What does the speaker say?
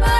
Bye.